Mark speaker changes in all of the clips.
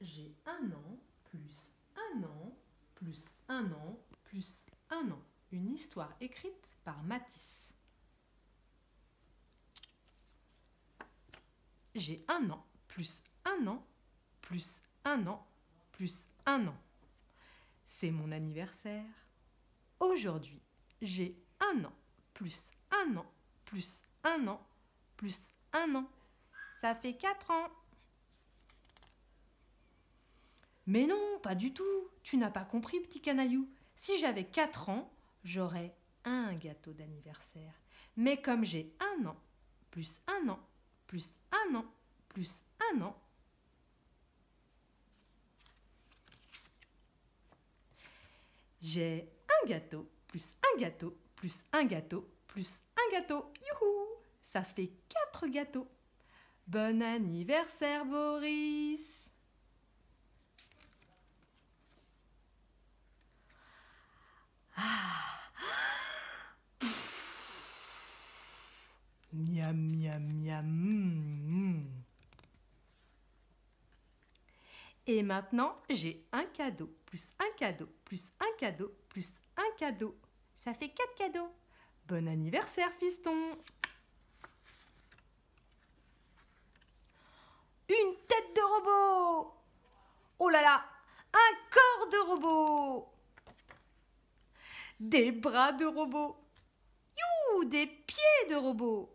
Speaker 1: j'ai un an, plus un an, plus un an, plus un an. Une histoire écrite par Matisse. J'ai un an, plus un an, plus un an, plus un an. C'est mon anniversaire. Aujourd'hui, j'ai un an, plus un an, plus un an, plus un an. Ça fait quatre ans. Mais non, pas du tout. Tu n'as pas compris, petit canaillou. Si j'avais 4 ans, j'aurais un gâteau d'anniversaire. Mais comme j'ai un an, plus un an, plus un an, plus un an, j'ai un gâteau, plus un gâteau, plus un gâteau, plus un gâteau. Youhou Ça fait 4 gâteaux. Bon anniversaire, Boris Miam, miam, miam. mm, mm. Et maintenant, j'ai un cadeau, plus un cadeau, plus un cadeau, plus un cadeau. Ça fait quatre cadeaux. Bon anniversaire, fiston. Une tête de robot. Oh là là, un corps de robot. Des bras de robot. You, des pieds de robot.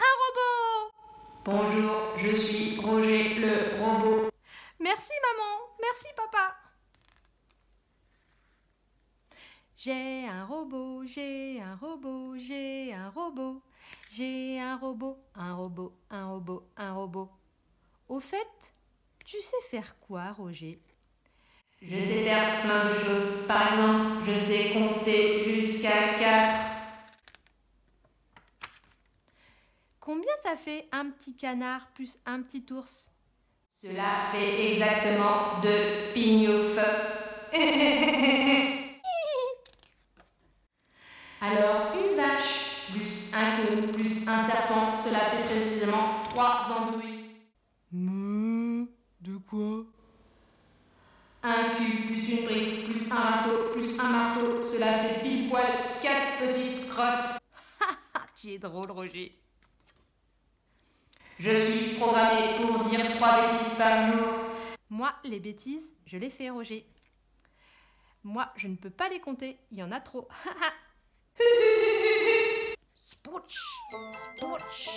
Speaker 1: Un robot
Speaker 2: Bonjour, je suis Roger le robot.
Speaker 1: Merci maman, merci papa. J'ai un robot, j'ai un robot, j'ai un robot. J'ai un robot, un robot, un robot, un robot. Au fait, tu sais faire quoi, Roger?
Speaker 2: Je sais faire plein de choses. Par exemple, je sais compter jusqu'à 4.
Speaker 1: Ça fait un petit canard plus un petit ours
Speaker 2: Cela fait exactement deux pignoufs. Alors, une vache plus un clou plus un serpent, cela fait précisément trois andouilles.
Speaker 1: de quoi?
Speaker 2: Un cul plus une brique plus un râteau plus un marteau, cela fait pile poil quatre petites crottes.
Speaker 1: Tu es drôle, Roger.
Speaker 2: Je suis programmé pour dire trois bêtises par jour.
Speaker 1: Moi, les bêtises, je les fais, Roger. Moi, je ne peux pas les compter, il y en a trop. Spouch, spouch.